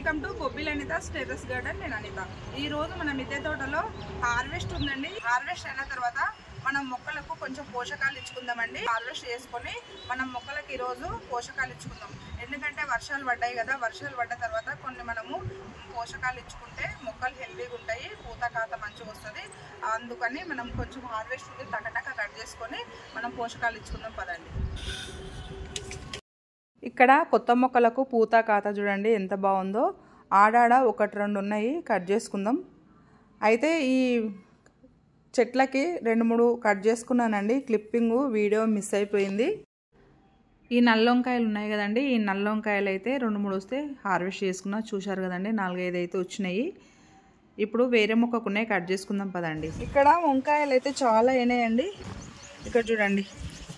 Welcome to Bobbili Anitha status garden. నేను అనిత. ఈ రోజు మన మిద్దె తోటలో హార్వెస్ట్ ఉందండి. హార్వెస్ట్ అయిన తర్వాత మనం మొక్కలకు కొంచెం పోషకాలు ఇచ్చుకుందామండి. హార్వెస్ట్ చేసుకొని మనం మొక్కలకు ఈరోజు పోషకాలు ఇచ్చుకుందాం. ఎందుకంటే వర్షాలు పడ్డాయి కదా వర్షాలు పడ్డ తర్వాత కొన్ని మనము పోషకాలు ఇచ్చుకుంటే మొక్కలు హెల్దీగా ఉంటాయి పూత కాత మంచిగా వస్తుంది. అందుకని మనం కొంచెం హార్వెస్ట్ ఉంది టకటక కట్ చేసుకొని మనం పోషకాలు ఇచ్చుకుందాం పదండి. ఇక్కడ కొత్త మొక్కలకు పూత కాత చూడండి ఎంత బాగుందో. ఆడాడ ఒకటి రెండు ఉన్నాయి కట్ చేసుకుందాం. అయితే ఈ చెట్లకి రెండు మూడు కట్ చేసుకున్నానండి. క్లిప్పింగ్ వీడియో మిస్ అయిపోయింది. ఈ నల్ల వంకాయలు ఉన్నాయి కదండి ఈ నల్ల వంకాయలు అయితే రెండు మూడు వస్తే హార్వెస్ట్ చేసుకున్నా. చూశారు కదండి నాలుగైదు అయితే వచ్చినాయి. ఇప్పుడు వేరే మొక్కకు ఉన్నాయి కట్ చేసుకుందాం పదండి. ఇక్కడ వంకాయలు అయితే చాలా అయినాయండి. ఇక్కడ చూడండి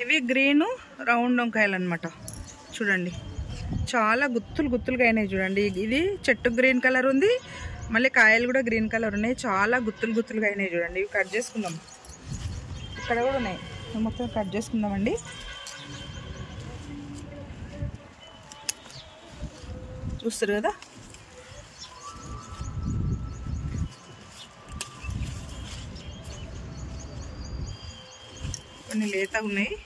ఇవి గ్రీను రౌండ్ వంకాయలు అనమాట చూడండి. చాలా గుత్తులు గుత్తులుగా అయినాయి చూడండి. ఇది చెట్టు గ్రీన్ కలర్ ఉంది. మళ్ళీ కాయలు కూడా గ్రీన్ కలర్ ఉన్నాయి. చాలా గుత్తులు గుత్తులుగా అయినాయి చూడండి. ఇవి కట్ చేసుకుందాం. ఇక్కడ కూడా ఉన్నాయి. మొత్తం కట్ చేసుకుందామండి. చూస్తారు కదా? కొన్ని లేత ఉన్నాయి.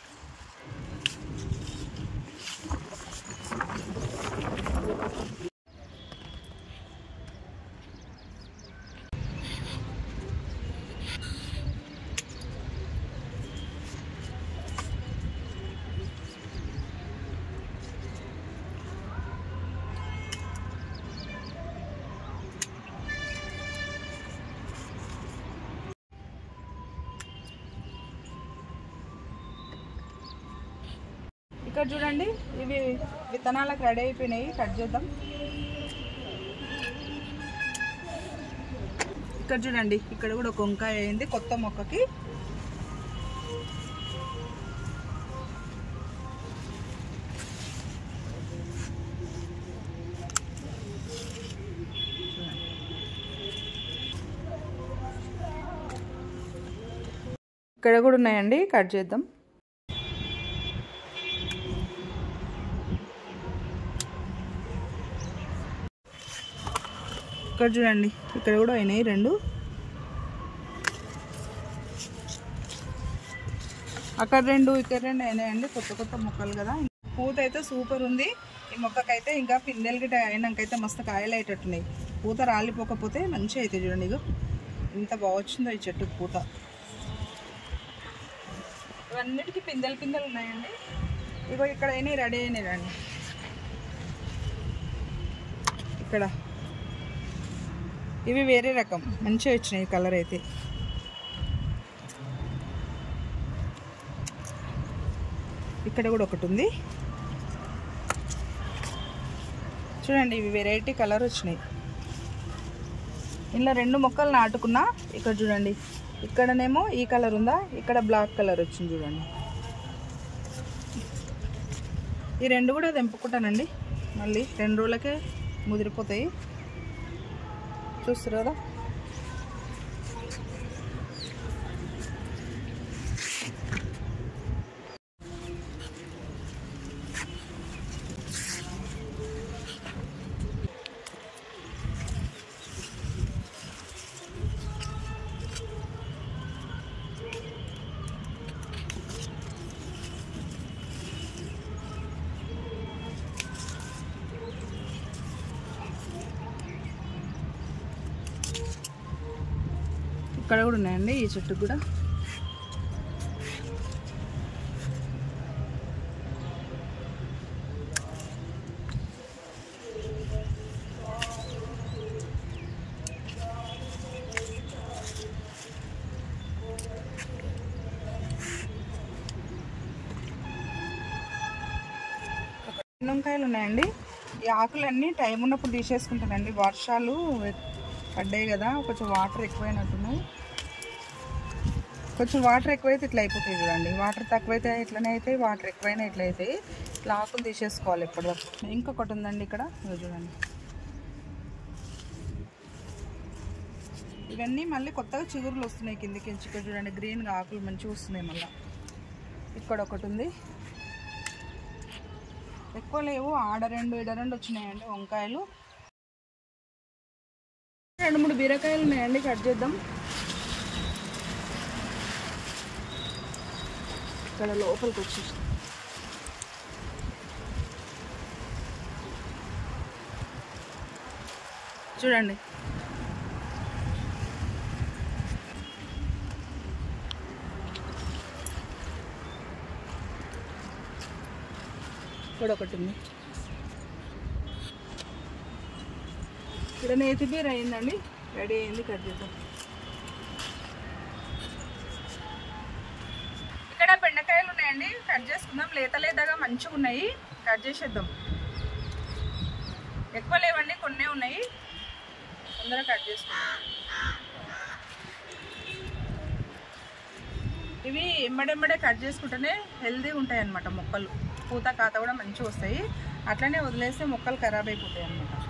ఇక్కడ చూడండి ఇవి విత్తనాలకు రెడీ అయిపోయినాయి. కట్ చేద్దాం. ఇక్కడ చూడండి ఇక్కడ కూడా ఒక వంకాయ అయింది కొత్త మొక్కకి. ఇక్కడ కూడా ఉన్నాయండి కట్ చేద్దాం. ఇక్కడ చూడండి. ఇక్కడ కూడా అయినాయి రెండు. అక్కడ రెండు ఇక్కడ రెండు అయినాయండి. కొత్త కొత్త మొక్కలు కదా. పూత అయితే సూపర్ ఉంది. ఈ మొక్కకైతే ఇంకా పిందెలు గిట్ట అయినాకైతే మస్తు కాయలు అయ్యేటట్టున్నాయి పూత రాలిపోకపోతే మంచిగా అయితే చూడండి ఇగో. ఎంత బాగా వచ్చిందో ఈ చెట్టు పూత. ఇవన్నిటికీ పిందెలు పిందెలు ఉన్నాయండి. ఇగో ఇక్కడ అయినాయి రెడీ అయినాయి రండి ఇక్కడ. ఇవి వేరే రకం. మంచిగా వచ్చినాయి కలర్ అయితే. ఇక్కడ కూడా ఒకటి ఉంది. చూడండి ఇవి వెరైటీ కలర్ వచ్చినాయి. ఇలా రెండు మొక్కలు నాటుకున్నా ఇక్కడ చూడండి. ఇక్కడనేమో ఈ కలర్ ఉందా ఇక్కడ బ్లాక్ కలర్ వచ్చింది చూడండి. ఈ రెండు కూడా తెంపుకుంటానండి. మళ్ళీ రెండు రోజులకే ముదిరిపోతాయి. చూస్తారు కదా అక్కడ కూడా ఉన్నాయండి ఈ చెట్టు కూడా. వంకాయలు ఉన్నాయండి. ఈ ఆకులన్నీ టైం ఉన్నప్పుడు తీసేసుకుంటానండి. వర్షాలు పడ్డాయి కదా కొంచెం వాటర్ ఎక్కువైనట్టున్నాయి. కొంచెం వాటర్ ఎక్కువైతే ఇట్లా అయిపోతాయి చూడండి. వాటర్ తక్కువైతే ఇట్లనే అవుతాయి వాటర్ ఎక్కువైనా ఇట్లా అవుతాయి ఇట్లా ఆకులు తీసేసుకోవాలి ఇప్పుడు. ఇంకొకటి ఉందండి ఇక్కడ. చూడండి. ఇవన్నీ మళ్ళీ కొత్తగా చిగురులు వస్తున్నాయి కిందికి. ఇక్కడ చూడండి గ్రీన్గా ఆకులు మంచిగా వస్తున్నాయి మళ్ళీ. ఇక్కడ ఒకటి ఉంది. ఎక్కువ లేవు. ఆడ రెండు ఇడ రెండు వచ్చినాయండి వంకాయలు. రెండు మూడు బీరకాయలు ఉన్నాయండి. కట్ చేద్దాం. ఇక్కడ లోపలికి వచ్చేసి. చూడండి. ఇక్కడ ఒకటి ఉంది. ఇక్కడ నేతి బీర్ అయిందండి. రెడీ అయింది కట్ చేద్దాం ఇక్కడ బెండకాయలు ఉన్నాయండి కట్ చేసుకుందాం. లేత లేతగా మంచిగా ఉన్నాయి. కట్ చేసేద్దాం. ఎక్కువ లేవండి కొన్నే ఉన్నాయి. తొందరగా కట్ చేసుకుందాం. ఇవి ఎమ్మడెమ్మడే కట్ చేసుకుంటేనే హెల్దీగా ఉంటాయి అన్నమాట మొక్కలు. పూత కాత కూడా మంచిగా వస్తాయి. అట్లనే వదిలేస్తే మొక్కలు ఖరాబ్ అయిపోతాయి అన్నమాట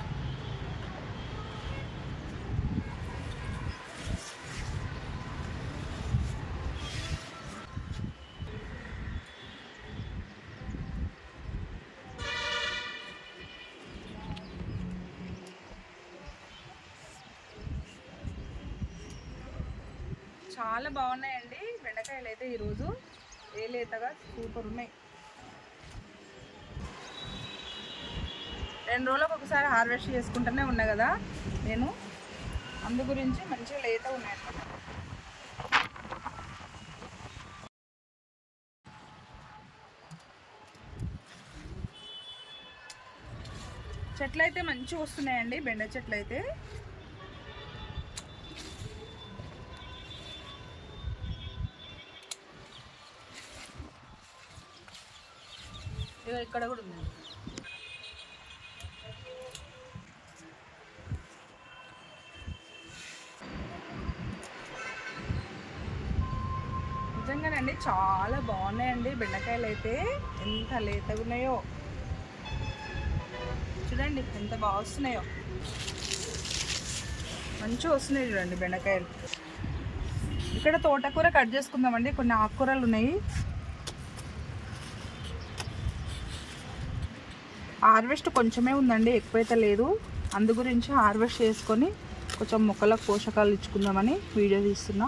చాలా బాగున్నాయండి. బెండకాయలు అయితే ఈరోజు ఏ లేతగా సూపర్ ఉన్నాయి. రెండు రోజులకు ఒకసారి హార్వెస్ట్ చేసుకుంటూనే ఉన్నా కదా. నేను అందు గురించి మంచిగా లేత ఉన్నాయి చెట్లయితే చెట్లు అయితే మంచిగా వస్తున్నాయండి. బెండ చెట్లు అయితే ఇక్కడ కూడా ఉంది. నిజంగానండి చాలా బాగున్నాయండి బెండకాయలు అయితే ఎంత లేతగా ఉన్నాయో. చూడండి ఎంత బాగా వస్తున్నాయో. మంచిగా వస్తున్నాయి చూడండి బెండకాయలు. ఇక్కడ తోటకూర కట్ చేసుకుందామండి. కొన్ని ఆకుకూరలు ఉన్నాయి. హార్వెస్ట్ కొంచెమే ఉందండి ఎక్కువైతే లేదు. అందు గురించి హార్వెస్ట్ చేసుకొని కొంచెం మొక్కలకు పోషకాలు ఇచ్చుకుందామని వీడియో తీస్తున్నా.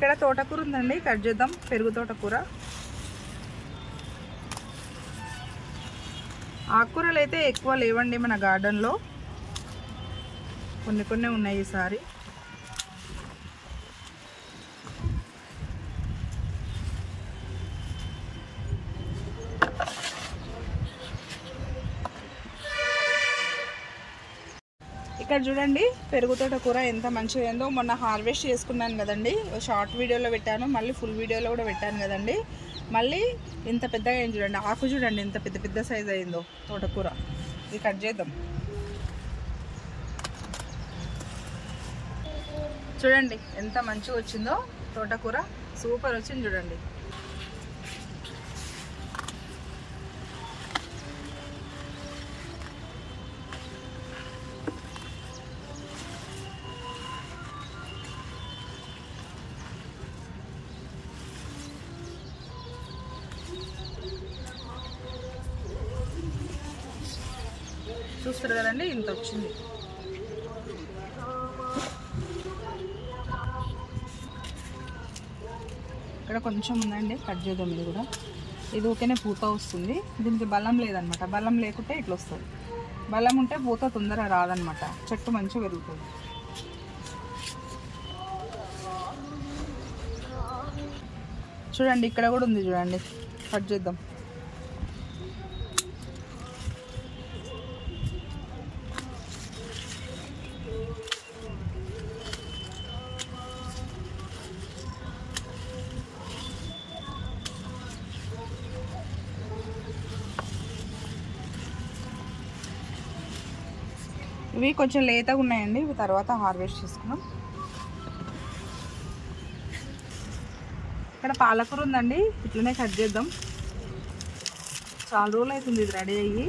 ఇక్కడ తోటకూర ఉందండి. కట్ చేద్దాం. పెరుగు తోటకూర. ఆకుకూరలు అయితే ఎక్కువ లేవండి మన గార్డెన్లో. కొన్ని కొన్ని ఉన్నాయి ఈసారి. ఇక్కడ చూడండి పెరుగుతోట కూర ఎంత మంచిగా అయిందో. మొన్న హార్వెస్ట్ చేసుకున్నాను కదండి. షార్ట్ వీడియోలో పెట్టాను మళ్ళీ ఫుల్ వీడియోలో కూడా పెట్టాను కదండి. మళ్ళీ ఇంత పెద్దగా అయింది చూడండి ఆకు చూడండి ఎంత పెద్ద పెద్ద సైజ్ అయిందో తోటకూర. ఇది కట్ చేద్దాం. చూడండి ఎంత మంచిగా వచ్చిందో తోటకూర. సూపర్ వచ్చింది చూడండి. వచ్చింది. ఇక్కడ కొంచెం ఉందండి కట్ చేద్దాం ఇది కూడా. ఇది ఓకేనే పూత వస్తుంది. దీనికి బలం లేదనమాట బలం లేకుంటే ఇట్లా వస్తుంది. బలం ఉంటే పూత తొందరగా రాదనమాట చెట్టు మంచిగా పెరుగుతుంది. చూడండి ఇక్కడ కూడా ఉంది చూడండి. కట్ చేద్దాం. ఇవి కొంచెం లేతగా ఉన్నాయండి. ఇవి తర్వాత హార్వెస్ట్ చేసుకున్నాం ఇక్కడ పాలకూర ఉందండి. ఇట్లనే కట్ చేద్దాం. చాలా రోజులు అవుతుంది ఇది రెడీ అయ్యి.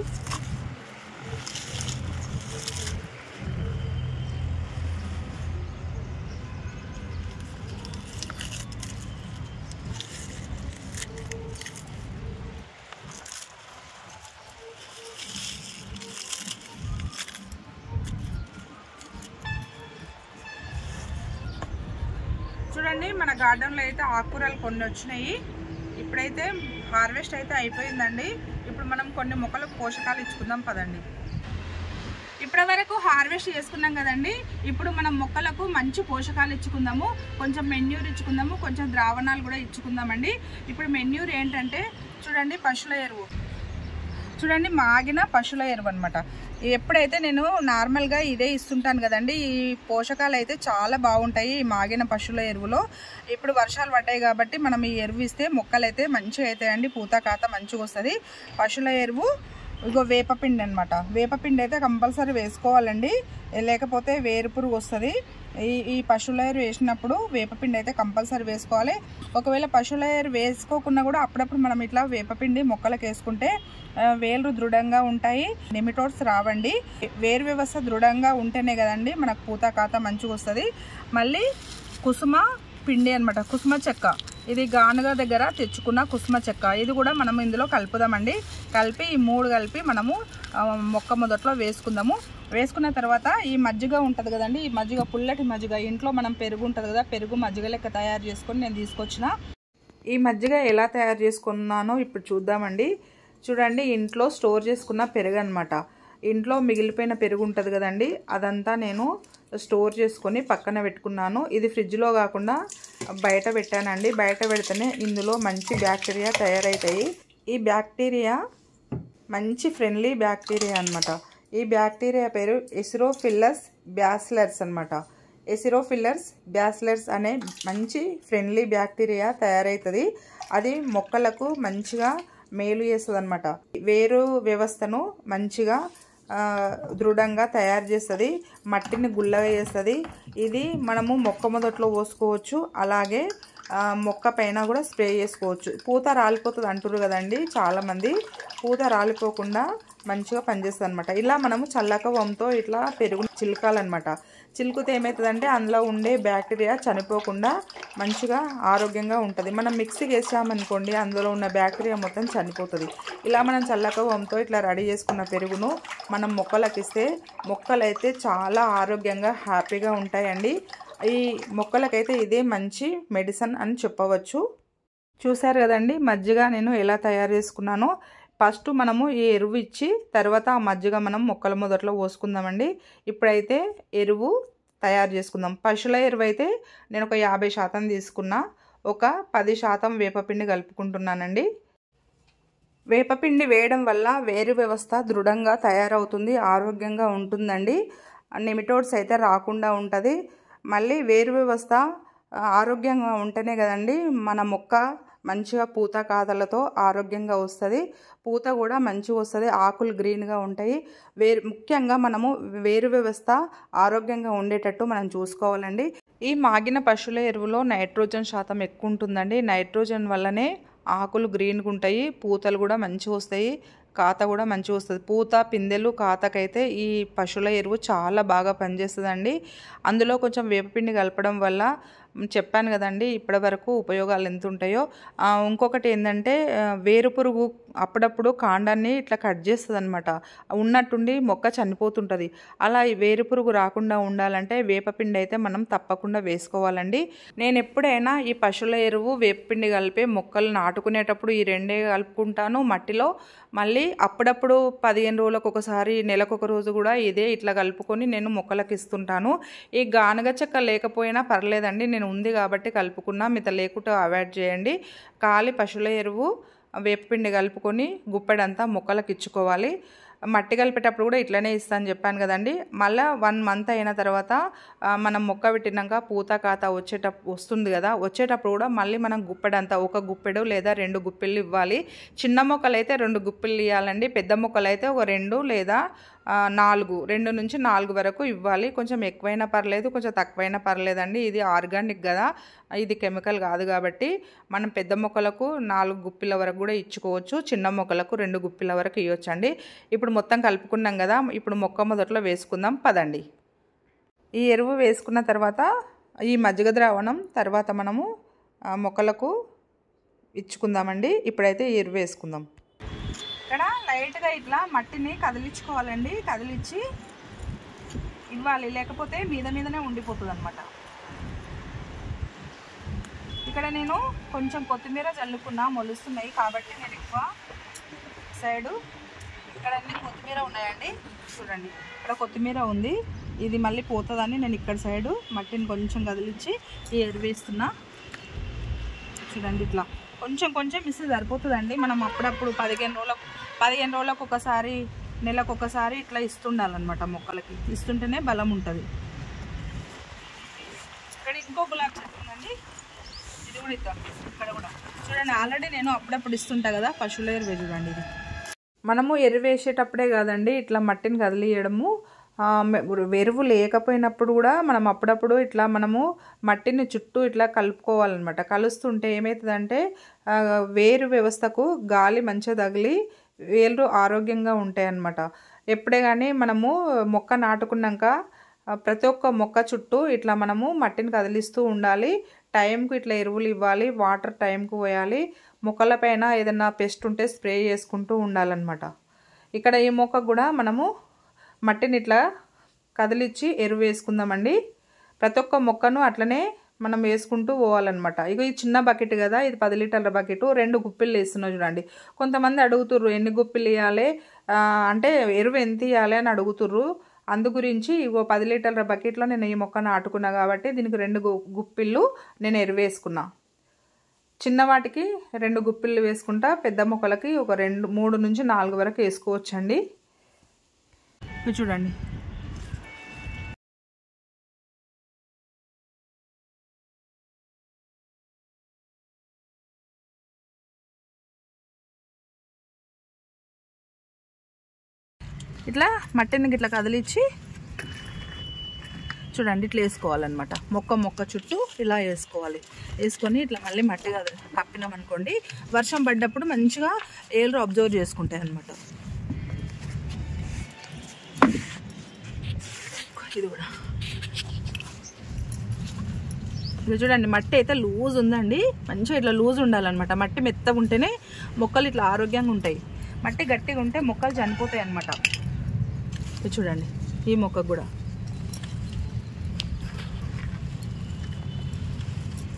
గార్డెన్లో అయితే ఆకుకూరలు కొన్ని వచ్చినాయి. ఇప్పుడైతే హార్వెస్ట్ అయితే అయిపోయిందండి. ఇప్పుడు మనం కొన్ని మొక్కలకు పోషకాలు ఇచ్చుకుందాం పదండి. ఇప్పటి వరకు హార్వెస్ట్ చేసుకున్నాం కదండి. ఇప్పుడు మనం మొక్కలకు మంచి పోషకాలు ఇచ్చుకుందాము. కొంచెం మెన్యూర్ ఇచ్చుకుందాము. కొంచెం ద్రావణాలు కూడా ఇచ్చుకుందామండి. ఇప్పుడు మెన్యూర్ ఏంటంటే చూడండి పశువుల ఎరువు. చూడండి మాగిన పశువుల ఎరువు అనమాట ఎప్పుడైతే నేను నార్మల్గా ఇదే ఇస్తుంటాను కదండి ఈ పోషకాలు అయితే చాలా బాగుంటాయి ఈ మాగిన పశువుల ఎరువులో. ఇప్పుడు వర్షాలు పడ్డాయి కాబట్టి మనం ఈ ఎరువు ఇస్తే మొక్కలు అయితే మంచిగా అవుతాయండి పూత కాత మంచిగా వస్తుంది. పశువుల ఎరువు ఇగో వేపపిండి అనమాట వేపపిండి అయితే కంపల్సరీ వేసుకోవాలండి. లేకపోతే వేరు పురుగు వస్తుంది. ఈ ఈ పశువుల వేసినప్పుడు వేపపిండి అయితే కంపల్సరీ వేసుకోవాలి. ఒకవేళ పశువుల వేసుకోకుండా కూడా అప్పుడప్పుడు మనం ఇట్లా వేపపిండి మొక్కలకు వేసుకుంటే వేలు దృఢంగా ఉంటాయి నిమిటోడ్స్ రావండి. వేరు వ్యవస్థ దృఢంగా ఉంటేనే కదండి మనకు పూత కాత మంచిగా వస్తుంది. మళ్ళీ కుసుమ పిండి అనమాట కుసుమ చెక్క. ఇది గానుగ దగ్గర తెచ్చుకున్న కుసుమ చెక్క. ఇది కూడా మనం ఇందులో కలుపుదామండి. కలిపి ఈ మూడు కలిపి మనము మొక్క మొదట్లో వేసుకుందాము. వేసుకున్న తర్వాత ఈ మజ్జిగ ఉంటుంది కదండి ఈ మజ్జిగ పుల్లటి మజ్జిగ. ఇంట్లో మనం పెరుగు ఉంటుంది కదా పెరుగు మజ్జిగ లెక్క తయారు చేసుకొని నేను తీసుకొచ్చిన. ఈ మజ్జిగ ఎలా తయారు చేసుకున్నానో ఇప్పుడు చూద్దామండి. చూడండి ఇంట్లో స్టోర్ చేసుకున్న పెరుగు అనమాట ఇంట్లో మిగిలిపోయిన పెరుగు ఉంటుంది కదండి అదంతా నేను స్టోర్ చేసుకొని పక్కన పెట్టుకున్నాను. ఇది ఫ్రిడ్జ్లో కాకుండా బయట పెట్టానండి. బయట పెడితేనే ఇందులో మంచి బ్యాక్టీరియా తయారవుతాయి ఈ బ్యాక్టీరియా మంచి ఫ్రెండ్లీ బ్యాక్టీరియా అన్నమాట. ఈ బ్యాక్టీరియా పేరు ఎసిరోఫిల్లర్స్ బ్యాస్లర్స్ అనమాట ఎసిరోఫిల్లర్స్ బ్యాస్లర్స్ అనే మంచి ఫ్రెండ్లీ బ్యాక్టీరియా తయారవుతుంది అది మొక్కలకు మంచిగా మేలు చేస్తుంది అనమాట వేరు వ్యవస్థను మంచిగా దృఢంగా తయారు చేస్తుంది. మట్టిని గుల్లగా చేస్తుంది. ఇది మనము మొక్క మొదట్లో పోసుకోవచ్చు. అలాగే మొక్క పైన కూడా స్ప్రే చేసుకోవచ్చు. పూత రాలిపోతుంది అంటారు కదండి చాలామంది. పూత రాలిపోకుండా మంచిగా పనిచేస్తుంది అనమాట ఇలా మనము చల్లక వంతో ఇట్లా పెరుగు చిలకాలన్నమాట. చిలుకుతే ఏమవుతుందంటే అందులో ఉండే బ్యాక్టీరియా చనిపోకుండా మంచిగా ఆరోగ్యంగా ఉంటుంది. మనం మిక్సీకి వేసామనుకోండి అందులో ఉన్న బ్యాక్టీరియా మొత్తం చనిపోతుంది. ఇలా మనం చల్లక వంతో ఇట్లా రెడీ చేసుకున్న పెరుగును మనం మొక్కలకు ఇస్తే మొక్కలు చాలా ఆరోగ్యంగా హ్యాపీగా ఉంటాయండి. ఈ మొక్కలకైతే ఇదే మంచి మెడిసిన్ అని చెప్పవచ్చు. చూసారు కదండి మజ్జిగ నేను ఎలా తయారు చేసుకున్నానో. ఫస్ట్ మనము ఈ ఎరువు ఇచ్చి తర్వాత ఆ మజ్జిగ మనం మొక్కల మొదట్లో పోసుకుందామండి. ఇప్పుడైతే ఎరువు తయారు చేసుకుందాం. పశువుల ఎరువు అయితే నేను ఒక యాభై శాతం తీసుకున్నా. ఒక పది శాతం వేపపిండి కలుపుకుంటున్నానండి. వేపపిండి వేయడం వల్ల వేరు వ్యవస్థ దృఢంగా తయారవుతుంది ఆరోగ్యంగా ఉంటుందండి. నెమిటోడ్స్ అయితే రాకుండా ఉంటుంది. మళ్ళీ వేరు వ్యవస్థ ఆరోగ్యంగా ఉంటేనే కదండి మన మొక్క మంచిగా పూత కాదలతో ఆరోగ్యంగా వస్తుంది. పూత కూడా మంచిగా వస్తుంది ఆకులు గ్రీన్గా ఉంటాయి. వేరు ముఖ్యంగా మనము వేరు వ్యవస్థ ఆరోగ్యంగా ఉండేటట్టు మనం చూసుకోవాలండి. ఈ మాగిన పశువుల ఎరువులో నైట్రోజన్ శాతం ఎక్కువ ఉంటుందండి. నైట్రోజన్ వల్లనే ఆకులు గ్రీన్గా ఉంటాయి పూతలు కూడా మంచిగా వస్తాయి. కాత కూడా మంచిగా వస్తుంది. పూత పిందెలు కాతకైతే ఈ పశువుల ఎరువు చాలా బాగా పనిచేస్తుందండి. అందులో కొంచెం వేపపిండి కలపడం వల్ల చెప్పాను కదండి ఇప్పటివరకు ఉపయోగాలు ఎంత ఉంటాయో ఇంకొకటి ఏంటంటే వేరుపురుగు వేరు పురుగు అప్పుడప్పుడు కాండాన్ని ఇట్లా కట్ చేస్తుంది అనమాట ఉన్నట్టుండి మొక్క చనిపోతుంటుంది. అలా వేరుపురుగు వేరు పురుగు రాకుండా ఉండాలంటే వేపపిండి అయితే మనం తప్పకుండా వేసుకోవాలండి. నేను ఎప్పుడైనా ఈ పశువుల ఎరువు వేపపిండి కలిపి మొక్కలు నాటుకునేటప్పుడు ఈ రెండే కలుపుకుంటాను మట్టిలో. మళ్ళీ అప్పుడప్పుడు పదిహేను రోజులకు ఒకసారి నెలకొక రోజు కూడా ఇదే ఇట్లా కలుపుకొని నేను మొక్కలకు ఇస్తుంటాను. ఈ గానగ చెక్క లేకపోయినా పర్లేదండి నేను నేను ఉంది కాబట్టి కలుపుకున్నా మిత లేకుండా అవాయిడ్ చేయండి. కాలి పశువుల ఎరువు వేపపిండి కలుపుకొని గుప్పెడంతా మొక్కలకు ఇచ్చుకోవాలి మట్టి కలిపేటప్పుడు కూడా ఇట్లనే ఇస్తాను చెప్పాను కదండి. మళ్ళీ వన్ మంత్ అయిన తర్వాత మనం మొక్క పెట్టినాక పూత కాత వచ్చేటప్పుడు వస్తుంది కదా. వచ్చేటప్పుడు కూడా మళ్ళీ మనం గుప్పెడంతా ఒక గుప్పెడు లేదా రెండు గుప్పిళ్ళు ఇవ్వాలి. చిన్న మొక్కలు అయితే రెండు గుప్పిళ్ళు ఇవ్వాలండి పెద్ద మొక్కలు అయితే ఒక రెండు లేదా నాలుగు రెండు నుంచి నాలుగు వరకు ఇవ్వాలి. కొంచెం ఎక్కువైనా పర్లేదు కొంచెం తక్కువైనా పర్లేదండి. ఇది ఆర్గానిక్ కదా. ఇది కెమికల్ కాదు కాబట్టి మనం పెద్ద మొక్కలకు నాలుగు గుప్పిల వరకు కూడా ఇచ్చుకోవచ్చు. చిన్న మొక్కలకు రెండు గుప్పిల వరకు ఇవ్వచ్చండి. ఇప్పుడు మొత్తం కలుపుకున్నాం కదా. ఇప్పుడు మొక్క మొదట్లో వేసుకుందాం. పదండి. ఈ ఎరువు వేసుకున్న తర్వాత ఈ మజ్జిగ ద్రావణం తర్వాత మనము మొక్కలకు ఇచ్చుకుందామండి. ఇప్పుడైతే ఈ ఎరువు వేసుకుందాం. లైట్గా ఇట్లా మట్టిని కదిలించుకోవాలండి. కదిలించి ఇవ్వాలి. లేకపోతే మీద మీదనే ఉండిపోతుంది అనమాట ఇక్కడ నేను కొంచెం కొత్తిమీర చల్లుకున్నా మొలుస్తున్నాయి కాబట్టి నేను ఎక్కువ సైడు ఇక్కడ అన్ని కొత్తిమీర ఉన్నాయండి. చూడండి. ఇక్కడ కొత్తిమీర ఉంది. ఇది మళ్ళీ పోతుందని నేను ఇక్కడ సైడు మట్టిని కొంచెం కదిలించి ఈ చూడండి ఇట్లా. కొంచెం కొంచెం మిస్ సరిపోతుందండి. మనం అప్పుడప్పుడు పదిహేను రోజులకు పదిహేను రోజులకు ఒకసారి నెలకు ఒకసారి ఇట్లా ఇస్తుండాలన్నమాట మొక్కలకి. ఇస్తుంటేనే బలం ఉంటుంది. ఇక్కడ ఇంకో గులాబ్ చెట్టు ఉందండి. ఇది కూడా ఇద్దాం. ఇక్కడ కూడా. చూడండి ఆల్రెడీ నేను అప్పుడప్పుడు ఇస్తుంటా కదా పశువుల ఎరువే చూడండి ఇది. మనము ఎరువు వేసేటప్పుడే కాదండి ఇట్లా మట్టిని కదిలియడము. ఎరువు లేకపోయినప్పుడు కూడా మనం అప్పుడప్పుడు ఇట్లా మనము మట్టిని చుట్టూ ఇట్లా కలుపుకోవాలన్నమాట. కలుస్తుంటే ఏమవుతుందంటే వేరు వ్యవస్థకు గాలి మంచిగా తగిలి వేళ్ళు ఆరోగ్యంగా ఉంటాయి అన్నమాట ఎప్పుడే కానీ మనము మొక్క నాటుకున్నాక ప్రతి ఒక్క మొక్క చుట్టూ ఇట్లా మనము మట్టిని కదిలిస్తూ ఉండాలి. టైంకు ఇట్లా ఎరువులు ఇవ్వాలి వాటర్ టైంకు పోయాలి. మొక్కల పైన ఏదైనా పెస్ట్ ఉంటే స్ప్రే చేసుకుంటూ ఉండాలన్నమాట. ఇక్కడ ఈ మొక్క కూడా మనము మట్టిని ఇట్లా కదిలిచ్చి ఎరువు వేసుకుందామండి. ప్రతి ఒక్క మొక్కను అట్లనే మనం వేసుకుంటూ పోవాలన్నమాట. ఇక ఈ చిన్న బకెట్ కదా ఇది పది లీటర్ల బకెట్ రెండు గుప్పిళ్ళు వేస్తున్నా చూడండి. కొంతమంది అడుగుతుర్రు ఎన్ని గుప్పిళ్ళు ఇవ్వాలి అంటే ఎరువు ఎంత ఇవ్వాలి అని అడుగుతుర్రు. అందు గురించి ఇగో పది లీటర్ల బకెట్లో నేను ఈ మొక్క నాటుకున్నా కాబట్టి దీనికి రెండు గు- గుప్పిళ్ళు నేను ఎరువు వేసుకున్నా. చిన్న వాటికి రెండు గుప్పిళ్ళు వేసుకుంటా పెద్ద మొక్కలకి ఒక రెండు మూడు నుంచి నాలుగు వరకు వేసుకోవచ్చండి. చూడండి. ఇట్లా మట్టిని ఇట్లా కదిలిచ్చి చూడండి ఇట్లా వేసుకోవాలన్నమాట. మొక్క మొక్క చుట్టూ ఇలా వేసుకోవాలి. వేసుకొని ఇట్లా మళ్ళీ మట్టి కద- కప్పినాం అనుకోండి వర్షం పడ్డప్పుడు మంచిగా ఏళ్ళు అబ్జర్వ్ చేసుకుంటాయి అనమాట ఇది కూడా. ఇది చూడండి మట్టి అయితే లూజ్ ఉందండి. మంచిగా ఇట్లా లూజ్ ఉండాలన్నమాట. మట్టి మెత్తగా ఉంటేనే మొక్కలు ఇట్లా ఆరోగ్యంగా ఉంటాయి. మట్టి గట్టిగా ఉంటే మొక్కలు చనిపోతాయి అన్నమాట చూడండి. ఈ మొక్క కూడా.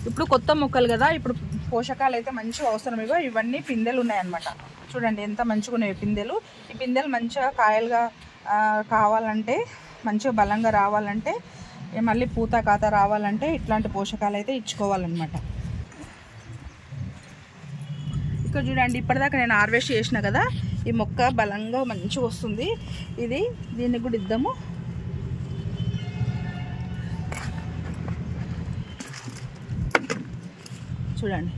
ఇప్పుడు కొత్త మొక్కలు కదా ఇప్పుడు పోషకాలు అయితే మంచిగా అవసరం. ఇవ్వ ఇవన్నీ పిందెలు ఉన్నాయన్నమాట. చూడండి ఎంత మంచిగా ఉన్నాయి పిందెలు. ఈ పిందెలు మంచిగా కాయలుగా కావాలంటే మంచిగా బలంగా రావాలంటే మళ్ళీ పూత కాత రావాలంటే ఇట్లాంటి పోషకాలు అయితే ఇచ్చుకోవాలన్నమాట. ఇక్కడ చూడండి ఇప్పటిదాకా నేను హార్వెస్ట్ చేసిన కదా ఈ మొక్క బలంగా మంచిగా వస్తుంది. ఇది దీనికి కూడా ఇద్దాము. చూడండి.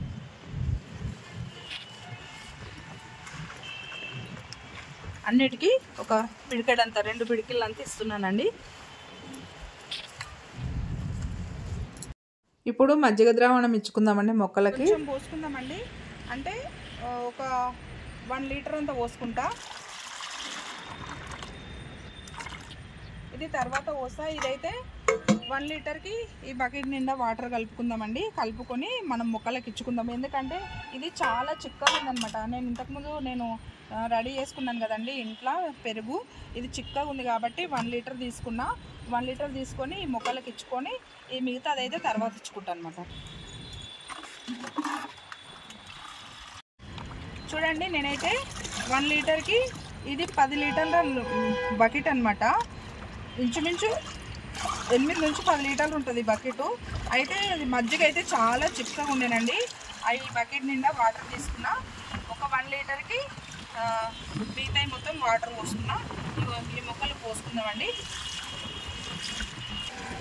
అన్నిటికీ ఒక పిడికెడంత రెండు పిడికిళ్ళు అంత ఇస్తున్నానండి. ఇప్పుడు మజ్జిగ ద్రావణం ఇచ్చుకుందామండి మొక్కలకి. పోసుకుందామండి. అంటే ఒక వన్ లీటర్ అంత పోసుకుంటా. ఇది తర్వాత పోస్తా. ఇదైతే వన్ లీటర్కి ఈ బకెట్ నిండా వాటర్ కలుపుకుందామండి. కలుపుకొని మనం మొక్కలకి ఇచ్చుకుందాం. ఎందుకంటే ఇది చాలా చిక్కగా ఉందనమాట నేను ఇంతకుముందు నేను రెడీ చేసుకున్నాను కదండి ఇంట్లో పెరుగు. ఇది చిక్కగా ఉంది కాబట్టి వన్ లీటర్ తీసుకున్నా. వన్ లీటర్ తీసుకొని ఈ మొక్కలకి ఇచ్చుకొని ఈ మిగతా అదైతే తర్వాత ఇచ్చుకుంటాను అనమాట చూడండి నేనైతే వన్ లీటర్కి ఇది పది లీటర్ల బకెట్ అనమాట ఇంచుమించు ఎనిమిది నుంచి పది లీటర్లు ఉంటుంది బకెట్. అయితే అది మజ్జిగ అయితే చాలా చిక్కగా ఉండేనండి. ఆ ఈ బకెట్ నిండా వాటర్ తీసుకున్నా. ఒక వన్ లీటర్కి మిగతాయి మొత్తం వాటర్ పోసుకున్నా. ఈ మొక్కలు పోసుకుందామండి.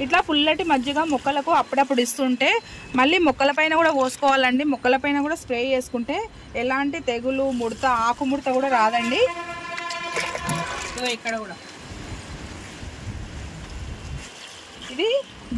ఇట్లా పుల్లటి మజ్జిగ మొక్కలకు అప్పుడప్పుడు ఇస్తుంటే మళ్ళీ మొక్కలపైన కూడా పోసుకోవాలండి. మొక్కలపైన కూడా స్ప్రే చేసుకుంటే ఎలాంటి తెగులు ముడత ఆకు ముడత కూడా రాదండి. ఇక్కడ కూడా. ఇది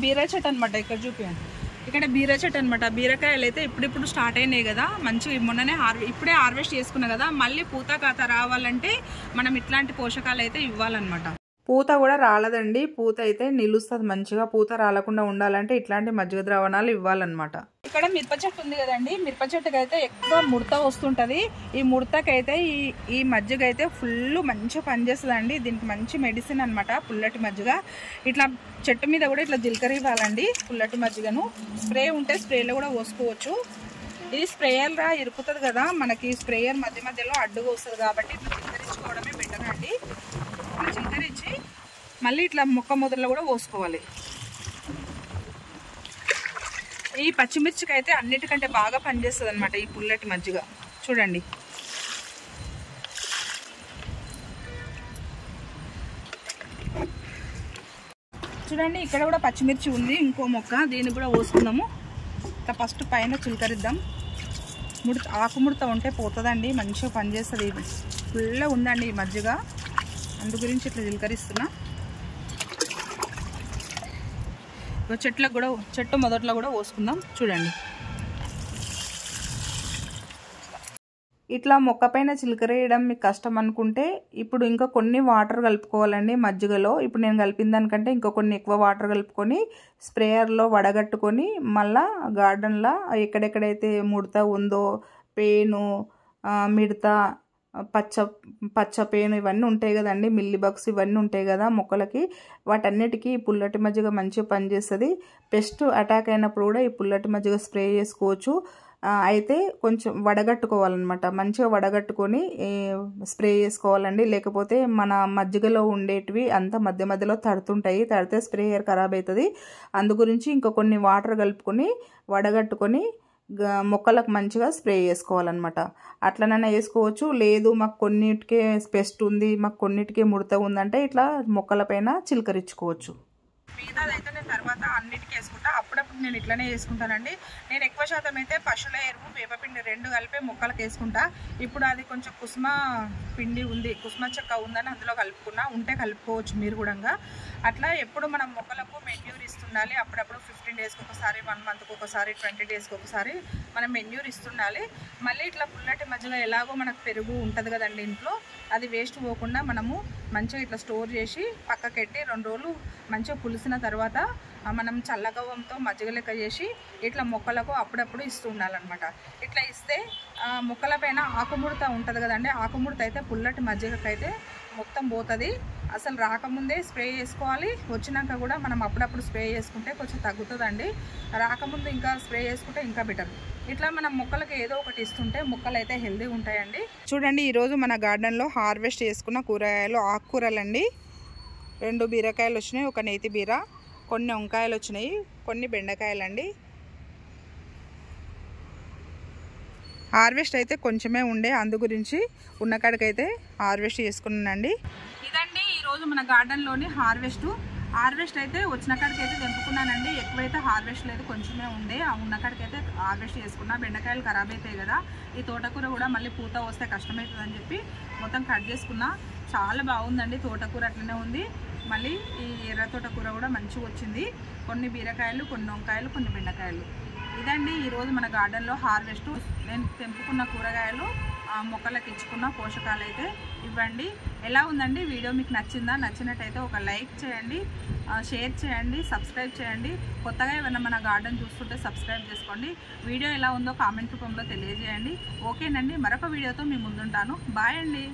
బీరా చెట్టు అనమాట ఇక్కడ చూపించండి ఇక్కడ బీర చెట్టు అనమాట బీరకాయలు అయితే ఇప్పుడిప్పుడు స్టార్ట్ అయినాయి కదా. మంచి మొన్ననే హార్వె ఇప్పుడే హార్వెస్ట్ చేసుకున్నా కదా. మళ్ళీ పూత కాత రావాలంటే మనం ఇట్లాంటి పోషకాలు అయితే ఇవ్వాలన్నమాట. పూత కూడా రాలదండి. పూత అయితే నిలుస్తుంది మంచిగా. పూత రాలకుండా ఉండాలంటే ఇట్లాంటి మజ్జిగ ద్రావణాలు ఇవ్వాలన్నమాట. ఇక్కడ మిరప చెట్టు ఉంది కదండి. మిరప చెట్టుకి అయితే ఎక్కువ ముడత వస్తుంటుంది. ఈ ముడతకైతే ఈ ఈ మజ్జిగ అయితే ఫుల్ మంచిగా పనిచేస్తుందండి. దీనికి మంచి మెడిసిన్ అనమాట పుల్లటి మజ్జిగ. ఇట్లా చెట్టు మీద కూడా ఇట్లా జీలకర్ర ఇవ్వాలండి పుల్లటి మజ్జిగను. స్ప్రే ఉంటే స్ప్రేలో కూడా పోసుకోవచ్చు. ఇది స్ప్రేయర్ రా ఇరుకుతుంది కదా. మనకి స్ప్రేయర్ మధ్య మధ్యలో అడ్డుగా వస్తుంది కాబట్టి ఇట్లా చిలకరించుకోవడమే బెటర్ అండి ఇట్లా చిలకరించి మళ్ళీ ఇట్లా మొక్క మొదల్లో కూడా పోసుకోవాలి. ఈ పచ్చిమిర్చికి అయితే అన్నిటికంటే బాగా పనిచేస్తుంది అనమాట ఈ పుల్లటి మజ్జిగ. చూడండి. చూడండి ఇక్కడ కూడా పచ్చిమిర్చి ఉంది ఇంకో మొక్క. దీన్ని కూడా పోసుకుందాము. ఇట్లా ఫస్ట్ పైన చిలకరిద్దాం. ముడత ఆకుముడత ఉంటే పోతుందండి మంచిగా పనిచేస్తుంది. ఫుల్గా ఉందండి ఈ మజ్జిగ. అందు గురించి ఇట్లా చిలకరిస్తున్నా ఇగో చెట్లకు కూడా చెట్టు మొదట్లో కూడా పోసుకుందాం. చూడండి. ఇట్లా మొక్క పైన చిలకరేయడం మీకు కష్టం అనుకుంటే ఇప్పుడు ఇంకా కొన్ని వాటర్ కలుపుకోవాలండి మజ్జిగలో. ఇప్పుడు నేను కలిపిన దానికంటే ఇంకా కొన్ని ఎక్కువ వాటర్ కలుపుకొని స్ప్రేయర్లో వడగట్టుకొని మళ్ళా గార్డెన్లో ఎక్కడెక్కడైతే ముడత ఉందో పేను మిడత పచ్చ పచ్చ పేను ఇవన్నీ ఉంటాయి కదండి మిల్లీ బగ్స్ ఇవన్నీ ఉంటాయి కదా మొక్కలకి. వాటన్నిటికీ ఈ పుల్లటి మజ్జిగ మంచిగా పనిచేస్తుంది. పెస్ట్ అటాక్ అయినప్పుడు కూడా ఈ పుల్లటి మజ్జిగ స్ప్రే చేసుకోవచ్చు. అయితే కొంచెం వడగట్టుకోవాలన్నమాట. మంచిగా వడగట్టుకొని స్ప్రే చేసుకోవాలండి. లేకపోతే మన మజ్జిగలో ఉండేటివి అంతా మధ్య మధ్యలో తడుతుంటాయి. తడితే స్ప్రేయర్ ఖరాబ్ అవుతుంది. అందు గురించి ఇంకా కొన్ని వాటర్ కలుపుకొని వడగట్టుకొని మొక్కలకు మంచిగా స్ప్రే చేసుకోవాలన్నమాట. అట్లనైనా వేసుకోవచ్చు లేదు మాకు కొన్నిటికే పెస్ట్ ఉంది మాకు కొన్నిటికే ముడత ఉందంటే ఇట్లా మొక్కలపైన చిలకరించుకోవచ్చు. మిగతాదైతే నేను తర్వాత అన్నిటికీ చేసుకుంటా. అప్పుడప్పుడు నేను ఇట్లనే వేసుకుంటానండి నేను ఎక్కువ శాతం అయితే పశువుల ఎరువు వేపపిండి రెండు కలిపి మొక్కలకు వేసుకుంటా. ఇప్పుడు అది కొంచెం కుసుమ పిండి ఉంది కుసుమ చెక్క ఉందని అందులో కలుపుకున్నా ఉంటే కలుపుకోవచ్చు మీరు కూడా అట్లా ఎప్పుడు మనం మొక్కలకు మెన్యూర్ ఇస్తుండాలి అప్పుడప్పుడు ఫిఫ్టీన్ డేస్కి ఒకసారి వన్ మంత్కి ఒకసారి ట్వంటీ డేస్కి ఒకసారి మనం మెన్యూర్ ఇస్తుండాలి. మళ్ళీ ఇట్లా పుల్లటి మధ్యలో ఎలాగో మనకు పెరుగు ఉంటుంది కదండి ఇంట్లో అది వేస్ట్ పోకుండా మనము మంచిగా ఇట్లా స్టోర్ చేసి పక్కకెట్టి రెండు రోజులు మంచిగా పులిసిన తర్వాత మనం చల్లగవ్వంతో మజ్జిగ లెక్క చేసి ఇట్లా మొక్కలకు అప్పుడప్పుడు ఇస్తూ ఉండాలన్నమాట. ఇట్లా ఇస్తే మొక్కల పైన ఆకుముడత ఉంటుంది కదండి ఆకుముడత అయితే పుల్లటి మజ్జిగకైతే మొత్తం పోతుంది. అసలు రాకముందే స్ప్రే చేసుకోవాలి వచ్చినాక కూడా మనం అప్పుడప్పుడు స్ప్రే చేసుకుంటే కొంచెం తగ్గుతుందండి. రాకముందు ఇంకా స్ప్రే చేసుకుంటే ఇంకా బెటర్. ఇట్లా మనం మొక్కలకి ఏదో ఒకటి ఇస్తుంటే మొక్కలు అయితే హెల్దీ ఉంటాయండి. చూడండి ఈరోజు మన గార్డెన్లో హార్వెస్ట్ చేసుకున్న కూరగాయలు ఆకుకూరలండి. రెండు బీరకాయలు వచ్చినాయి ఒక నేతి బీర. కొన్ని వంకాయలు వచ్చినాయి కొన్ని బెండకాయలండి. హార్వెస్ట్ అయితే కొంచెమే ఉండే అందు గురించి ఉన్న కాడికైతే హార్వెస్ట్ చేసుకున్నానండి. ఇదండి ఈరోజు మన గార్డెన్లోని హార్వెస్ట్. హార్వెస్ట్ అయితే వచ్చిన కాడికి అయితే తెంపుకున్నానండి. ఎక్కువైతే హార్వెస్ట్ లేదు కొంచెమే ఉండే. ఆ ఉన్న కాడికి అయితే హార్వెస్ట్ చేసుకున్నా. బెండకాయలు ఖరాబ్ అవుతాయి కదా ఈ తోటకూర కూడా మళ్ళీ పూత వస్తే కష్టమవుతుందని చెప్పి మొత్తం కట్ చేసుకున్నా. చాలా బాగుందండి తోటకూర అట్లనే ఉంది. మళ్ళీ ఈ ఎర్రతోట కూర కూడా మంచిగా వచ్చింది. కొన్ని బీరకాయలు కొన్ని వంకాయలు కొన్ని బెండకాయలు. ఇదండి ఈరోజు మన గార్డెన్లో హార్వెస్ట్. నేను తెంపుకున్న కూరగాయలు ఆ, మొక్కలకు ఇచ్చుకున్న పోషకాలు అయితే ఇవ్వండి. ఎలా ఉందండి? వీడియో మీకు నచ్చిందా? నచ్చినట్టయితే ఒక లైక్ చేయండి. షేర్ చేయండి. సబ్స్క్రైబ్ చేయండి. కొత్తగా ఏమైనా మన గార్డెన్ చూస్తుంటే సబ్స్క్రైబ్ చేసుకోండి. వీడియో ఎలా ఉందో కామెంట్ రూపంలో తెలియజేయండి. ఓకేనండి. మరొక వీడియోతో మీ ముందుంటాను. బాయ్ అండి.